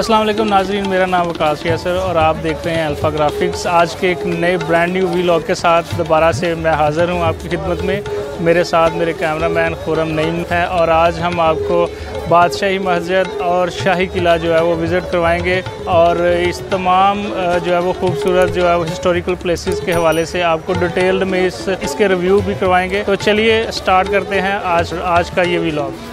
السلام علیکم ناظرین، میرا نام وکاس یاسر اور آپ دیکھ رہے ہیں الفا گرافکس آج کے ایک نئے برانڈ نیو وی لاگ کے ساتھ دوبارہ سے میں حاضر ہوں آپ کی خدمت میں۔ میرے ساتھ میرے کیمرہ مین خورم نعیم ہیں اور آج ہم آپ کو بادشاہی مسجد اور شاہی قلعہ جو ہے وہ وزٹ کروائیں گے اور اس تمام جو ہے وہ خوبصورت، جو ہے وہ ہسٹوریکل پلیسز کے حوالے سے آپ کو ڈیٹیلڈ میں اس اس کے ریویو بھی کروائیں گے۔ تو چلیے سٹارٹ کرتے ہیں آج آج کا یہ وی لاگ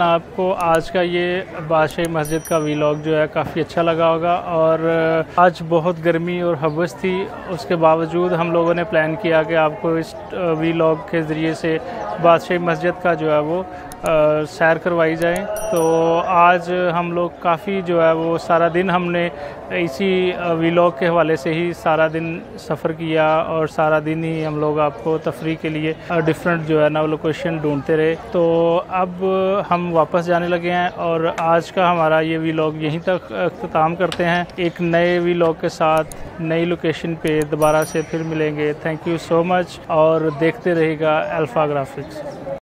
یقیناً آپ کو آج کا یہ بادشاہی مسجد کا ویلاگ جو ہے کافی اچھا لگا ہوگا اور آج بہت گرمی اور حوث تھی۔ اس کے باوجود ہم لوگوں نے پلان کیا کہ آپ کو اس ویلاگ کے ذریعے سے بادشاہی مسجد کا جو ہے وہ سیر کروائی جائیں تو آج ہم لوگ کافی جو ہے وہ سارا دن ہم نے اسی ویلاگ کے حوالے سے ہی سارا دن سفر کیا اور سارا دن ہی ہم لوگ آپ کو تفریح کے لیے ڈفرینٹ جو ہے نا لوکیشن ڈھونڈتے رہے۔ تو اب ہم واپس جانے لگے ہیں اور آج کا ہمارا یہ ویلاگ یہیں تک اختتام کرتے ہیں۔ ایک نئے ویلاگ کے ساتھ نئی لوکیشن پہ دوبارہ سے پھر ملیں گے۔ تھینک یو سو مچ اور دیکھتے رہے گا الفا گرافکس